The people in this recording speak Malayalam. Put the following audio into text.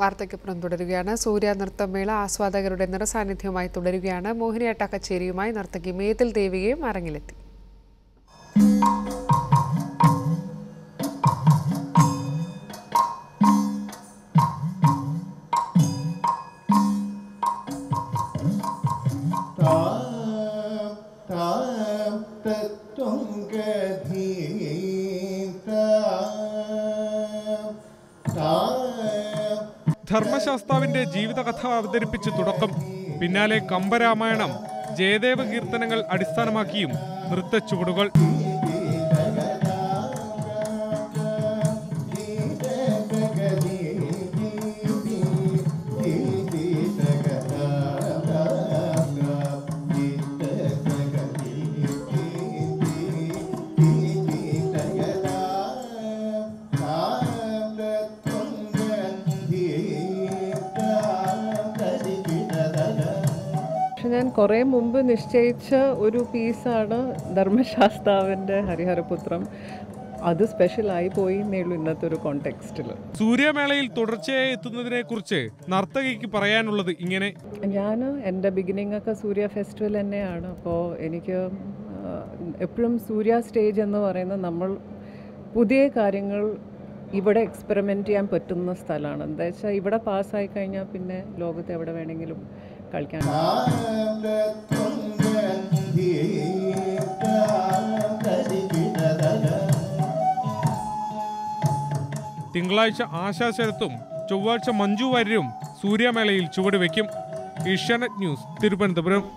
വാർത്തയ്ക്കൊപ്പം തുടരുകയാണ് സൂര്യ നൃത്തമേള ആസ്വാദകരുടെ നിറസാന്നിധ്യവുമായി തുടരുകയാണ്. മോഹിനിയാട്ട കച്ചേരിയുമായി നർത്തകി മേതിൽ ദേവികയും അരങ്ങിലെത്തി. താം താം ധർമ്മശാസ്താവിന്റെ ജീവിതകഥ അവതരിപ്പിച്ച് തുടക്കം. പിന്നാലെ കമ്പരാമായണം ജയദേവ കീർത്തനങ്ങൾ അടിസ്ഥാനമാക്കിയും നൃത്തച്ചുവടുകൾ. പക്ഷെ ഞാൻ കുറേ മുമ്പ് നിശ്ചയിച്ച ഒരു പീസാണ് ധർമ്മശാസ്താവിന്റെ ഹരിഹരപുത്രം. അത് സ്പെഷ്യൽ ആയി പോയി എന്നുള്ളൂ ഇന്നത്തെ ഒരു കോണ്ടെക്സ്റ്റിൽ സൂര്യമേളയിൽ തുടർച്ചയായി എത്തുന്നതിനെ കുറിച്ച് നർത്തകിക്ക് പറയാനുള്ളത് ഇങ്ങനെ. ഞാൻ എന്റെ ബിഗിനിങ് ഒക്കെ സൂര്യ ഫെസ്റ്റിവൽ തന്നെയാണ്. അപ്പോൾ എനിക്ക് എപ്പോഴും സൂര്യ സ്റ്റേജ് എന്ന് പറയുന്നത് നമ്മൾ പുതിയ കാര്യങ്ങൾ ഇവിടെ എക്സ്പെരിമെന്റ് ചെയ്യാൻ പറ്റുന്ന സ്ഥലമാണ്. എന്താ വെച്ചാൽ ഇവിടെ പാസ്സായി കഴിഞ്ഞാൽ പിന്നെ ലോകത്ത് എവിടെ വേണമെങ്കിലും കളിക്കാൻ തിങ്കളാഴ്ച ആശാശരത്തും ചൊവ്വാഴ്ച മഞ്ജു വാര്യരും സൂര്യമേളയിൽ ചുവടുവെക്കും. ഏഷ്യാനെറ്റ് ന്യൂസ് തിരുവനന്തപുരം.